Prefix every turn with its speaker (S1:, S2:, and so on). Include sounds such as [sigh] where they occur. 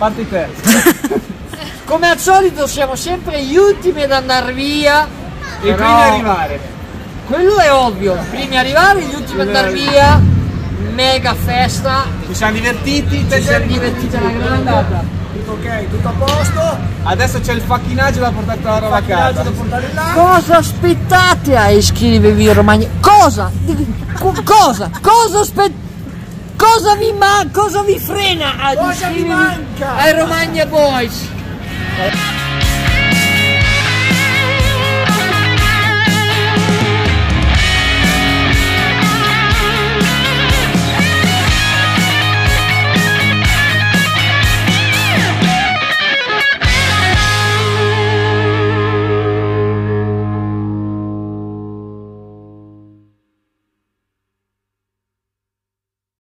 S1: Parti te. [laughs]
S2: Come al solito siamo sempre gli ultimi ad andare via.
S1: I
S2: però
S1: primi a arrivare.
S2: Quello è ovvio, i primi a arrivare, gli ultimi ad andare via. Mega festa,
S1: Ci siamo divertiti.
S2: ci siamo divertiti alla grande.
S3: Tutto ok, tutto a posto.
S1: Adesso c'è il facchinaggio da portare la roba a casa.
S3: da portare là.
S2: Cosa aspettate a iscrivervi in Romagna? Cosa? Co- cosa? Cosa aspettate? Cosa vi? Cosa vi frena ad
S3: Cosa vi manca?
S2: ai Romagna Boys?